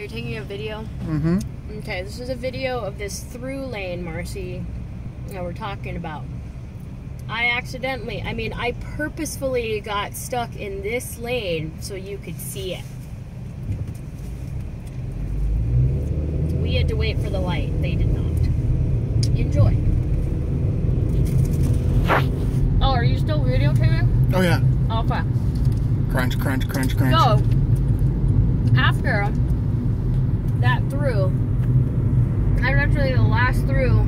Are you taking a video? Mm-hmm. Okay, this is a video of this through lane, Marcy, that we're talking about. I accidentally, I mean, I purposefully got stuck in this lane so you could see it. We had to wait for the light. They did not. Enjoy. Oh, are you still videotaping? Oh yeah. Okay. Crunch, crunch, crunch, crunch. So, after that through, I was last through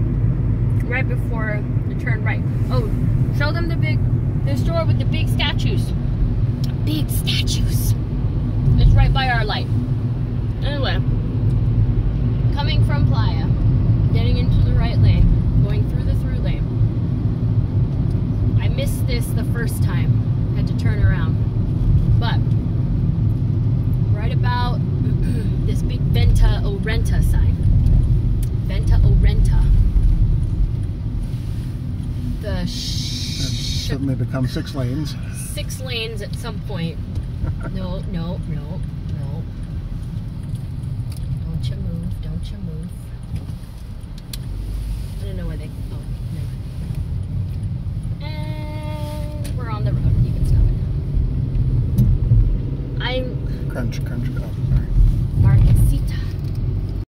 right before the turn right. Oh, show them the big, the store with the big statues. Big statues. It's right by our light. Anyway, coming from Playa, getting into the right lane, going through the through lane. I missed this the first time. Had to turn around. But right about this big Venta Orenta sign. Venta Orenta. The sh- Suddenly become six lanes. six lanes at some point. No, no, no, no. Don't you move, don't you move. I don't know where they. Oh, no. And we're on the road. You can stop it. I'm Crunch, crunch, crunch.